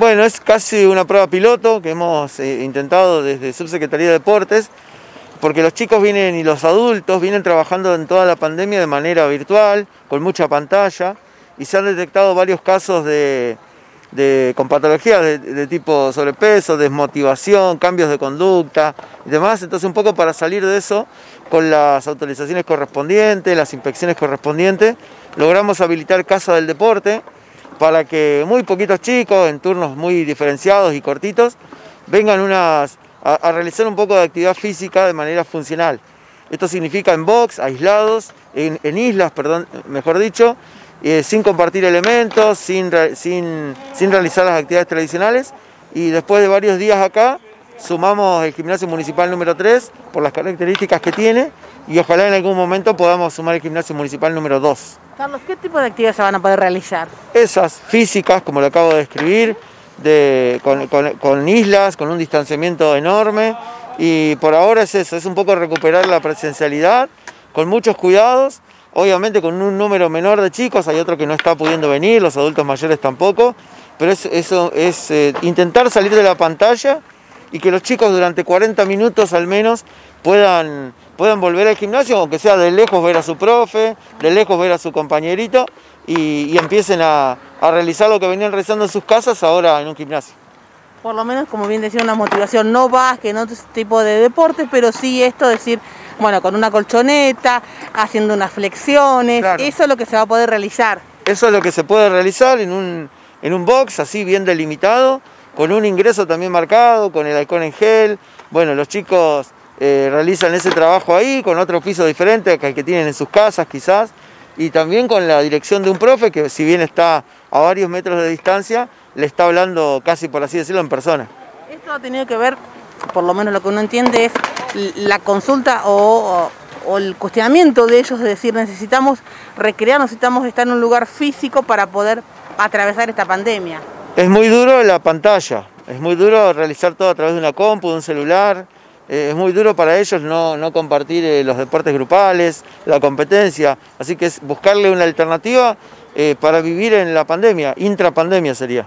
Bueno, es casi una prueba piloto que hemos eh, intentado desde Subsecretaría de Deportes, porque los chicos vienen y los adultos vienen trabajando en toda la pandemia de manera virtual, con mucha pantalla, y se han detectado varios casos de, con patologías de, tipo sobrepeso, desmotivación, cambios de conducta y demás. Entonces un poco para salir de eso, con las autorizaciones correspondientes, las inspecciones correspondientes, logramos habilitar Casa del Deporte, para que muy poquitos chicos, en turnos muy diferenciados y cortitos, vengan unas, a, realizar un poco de actividad física de manera funcional. Esto significa en box, aislados, en, islas, perdón, mejor dicho, eh, sin compartir elementos, sin, sin, sin realizar las actividades tradicionales. Y después de varios días acá, sumamos el gimnasio municipal número 3 por las características que tiene y ojalá en algún momento podamos sumar el gimnasio municipal número 2. Carlos, ¿qué tipo de actividades se van a poder realizar? Esas físicas, como lo acabo de describir, con, islas, con un distanciamiento enorme. Y por ahora es eso, es un poco recuperar la presencialidad, con muchos cuidados, obviamente con un número menor de chicos, hay otro que no está pudiendo venir, los adultos mayores tampoco, pero eso es eh, intentar salir de la pantalla y que los chicos durante 40 minutos al menos puedan, puedan volver al gimnasio, aunque sea de lejos ver a su profe, de lejos ver a su compañerito y, empiecen a, realizar lo que venían realizando en sus casas ahora en un gimnasio. Por lo menos, como bien decía, una motivación, no que no otro tipo de deporte, pero sí esto, decir, bueno, con una colchoneta, haciendo unas flexiones, eso es lo que se va a poder realizar. Eso es lo que se puede realizar en un, en un box así bien delimitado, con un ingreso también marcado, con el alcohol en gel. Bueno, los chicos eh, realizan ese trabajo ahí con otro piso diferente que que tienen en sus casas quizás y también con la dirección de un profe que si bien está a varios metros de distancia, le está hablando casi por así decirlo en persona. Esto ha tenido que ver, por lo menos lo que uno entiende es la consulta o, o el cuestionamiento de ellos, de decir necesitamos recrear, necesitamos estar en un lugar físico para poder atravesar esta pandemia. Es muy duro la pantalla, es muy duro realizar todo a través de una compu, de un celular, eh, es muy duro para ellos no, compartir eh, los deportes grupales, la competencia, así que es buscarle una alternativa eh, para vivir en la pandemia, intrapandemia sería.